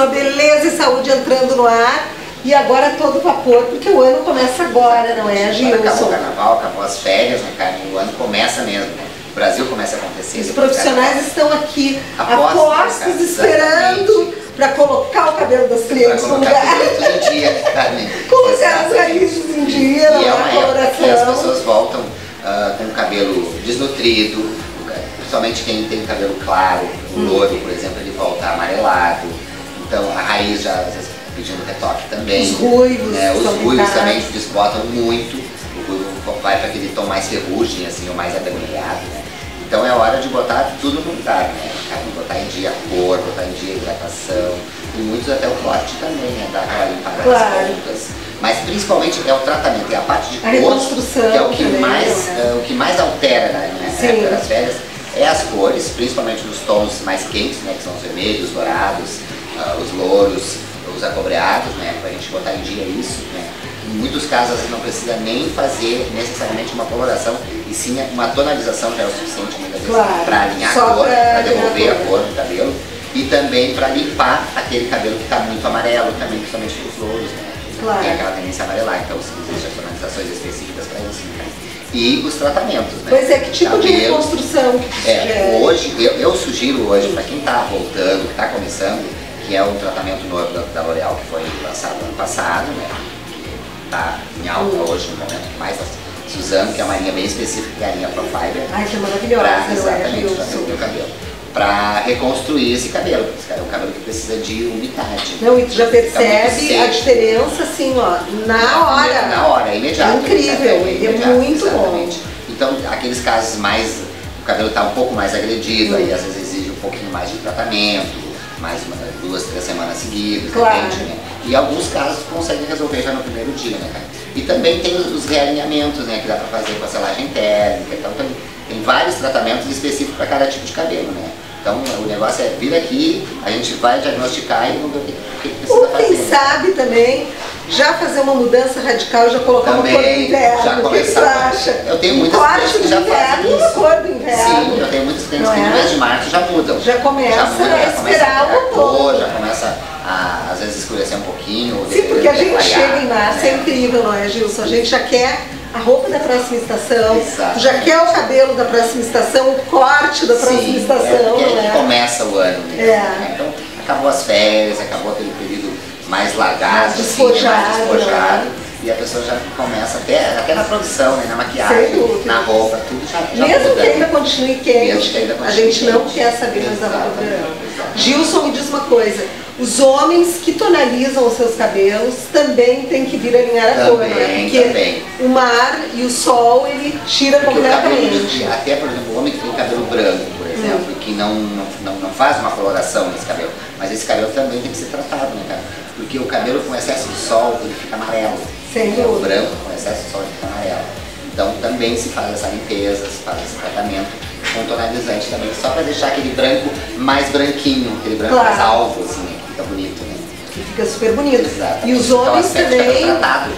Gilson, a beleza e saúde entrando no ar. E agora todo vapor, porque o ano começa agora, não é, Gilson? Agora acabou o carnaval, acabou as férias, né? O ano começa mesmo, né? O Brasil começa a acontecer. Os profissionais estão aqui, Apostos, apostos, né, esperando para colocar o cabelo das clientes no lugar. tudo em dia, Carmen. Colocar as raízes em dia, E é uma época que as coloração. pessoas voltam ah, com o cabelo desnutrido, principalmente quem tem cabelo claro, o louro, por exemplo, ele volta amarelado. Então a raiz já às vezes pedindo retoque também. Os ruivos né? Os ruivos também desbotam muito. O ruivo vai para aquele tom mais ferrugem, assim, ou mais avermelhado, né? Então é hora de botar tudo no lugar, né? Botar em dia a cor, botar em dia a hidratação. E muitos até o corte também, né? Dar aquela limpada Claro. nas pontas. Mas principalmente é o tratamento, é a parte de cor, que é o que também, mais, né? é, o que mais altera né, na Sim. época das férias é as cores, principalmente nos tons mais quentes, né, que são os vermelhos, os dourados, os louros, os acobreados, né, pra gente botar em dia isso, né. Em muitos casos, vezes, não precisa nem fazer necessariamente uma coloração, e sim uma tonalização já é o suficiente, muitas vezes, Claro. para alinhar a cor, para a devolver a cor. do cabelo, e também para limpar aquele cabelo que está muito amarelo, também, principalmente os louros, né. Claro. Tem aquela tendência a amarelar, então existem as tonalizações específicas para isso, né. E os tratamentos, né. Pois é, que tipo de reconstrução que é, sugere? hoje, eu, eu sugiro hoje, para quem está voltando, que está começando, que é o tratamento novo da, da L'Oreal, que foi lançado ano passado, né? Que está em alta hoje, no momento que mais está se usando, que é uma linha bem específica, que é a linha Profiler. Ai, que maravilhosa, Pra, não é, exatamente, para Gilson? o cabelo. Para reconstruir esse cabelo, porque esse cara é um cabelo que precisa de umidade. Não, e tu já percebe a diferença assim, ó, na hora. Na hora, é imediato. É incrível, né? é imediato, muito bom. exatamente. Então, aqueles casos mais. O cabelo está um pouco mais agredido, Hum. aí às vezes exige um pouquinho mais de tratamento, mais uma, duas, três semanas seguidas, Claro. depende, né? E alguns casos conseguem resolver já no primeiro dia, né, cara? E também tem os, os realinhamentos, né, que dá para fazer com a selagem térmica, então tem, tem vários tratamentos específicos para cada tipo de cabelo, né? Então o negócio é vir aqui, a gente vai diagnosticar e vamos ver o que, o que precisa Ou fazer. quem né? sabe também já fazer uma mudança radical e já colocar uma cor do Também, inverno. já o que começar- acha? Eu tenho um muitas corte clientes que já fazem inverno uma isso. cor do inverno. Sim, eu tenho muitos clientes Não que é? no mês de março já mudam. Já começa muda, a já esperar a o outono. já começa a, às vezes, escurecer um pouquinho. ou Sim, porque a gente chega em março, é né? incrível, não é, Gilson? A gente já quer a roupa da próxima estação, Exato. já quer o cabelo da próxima estação, o corte da próxima Sim, estação, é porque não aí é? começa o ano. Né? É. Então, acabou as férias, acabou aquele período mais largado, Mais assim, despojado, mais despojado. né? E a pessoa já começa até, até na produção, né? na maquiagem, na roupa, tudo já, já Mesmo que ainda continue quente, que ainda a gente não quente. quer saber mais da roupa do verão. Gilson, me diz uma coisa. Os homens que tonalizam os seus cabelos também têm que vir alinhar a cor, né? Também, Porque também. o mar e o sol, ele tira Porque o cabelo, completamente. até por exemplo, o homem que tem cabelo branco, que não, não, não, não faz uma coloração nesse cabelo, mas esse cabelo também tem que ser tratado, né, cara? Porque o cabelo com excesso de sol, ele fica amarelo. Sem? O dúvida. branco com excesso de sol, ele fica amarelo. Então também se faz essa limpeza, se faz esse tratamento com tonalizante também, só para deixar aquele branco mais branquinho, aquele branco Claro. mais alvo, assim, né, que fica bonito, né? Que fica super bonito. Exato. E os um homens cabelo também, ah,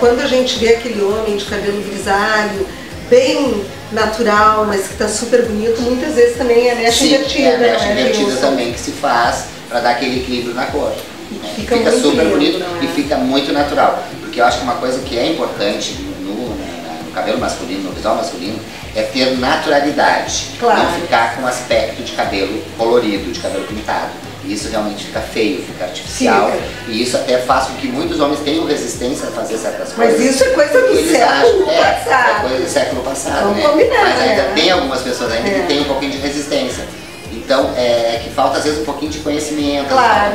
quando a gente vê aquele homem de cabelo grisalho, bem natural, mas que está super bonito, muitas vezes também é mecha Sim, invertida, é a mecha né, invertida Gilson? também que se faz para dar aquele equilíbrio na cor. né? fica muito super bonito é? e fica muito natural. Porque eu acho que uma coisa que é importante no, na- no cabelo masculino, no visual masculino, é ter naturalidade. Claro. Não ficar com aspecto de cabelo colorido, de cabelo pintado. E isso realmente fica feio, fica artificial. Fica. E isso até faz com que muitos homens tenham resistência a fazer certas Mas coisas. isso é coisa do século acham- é, passado. É coisa do século passado, Vamos né? combinar, Mas ainda né? tem algumas pessoas ainda É. que têm um pouquinho de resistência. Então, é que falta às vezes um pouquinho de conhecimento. Claro.